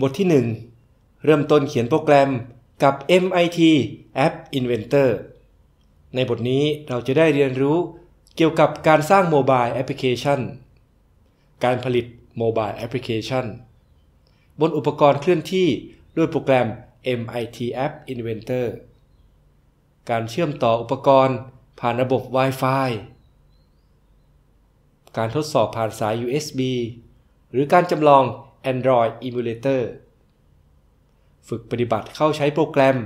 บทที่ 1 เริ่มต้นเขียนโปรแกรมกับ MIT App Inventor ในบทนี้เราจะได้เรียนรู้เกี่ยวกับการสร้างโมบายแอปพลิเคชัน การผลิตโมบายแอปพลิเคชันบนอุปกรณ์เคลื่อนที่ด้วยโปรแกรม MIT App Inventor การเชื่อมต่ออุปกรณ์ผ่านระบบ Wi-Fi การทดสอบผ่านสาย USB หรือการจำลอง Android Emulator ฝึกปฏิบัติเข้าใช้โปรแกรม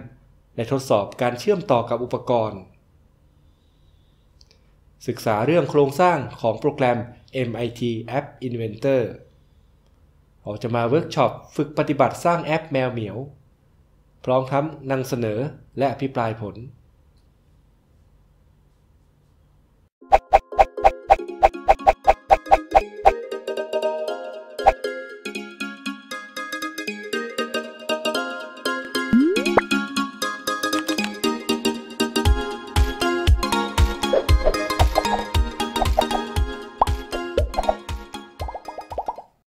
และทดสอบการเชื่อมต่อกับอุปกรณ์ ศึกษาเรื่องโครงสร้างของโปรแกรม MIT App Inventor ออกจะมาเวิร์กช็อปฝึกปฏิบัติสร้างแอปแมวเหมียว พร้อมทั้งนำเสนอและอภิปรายผล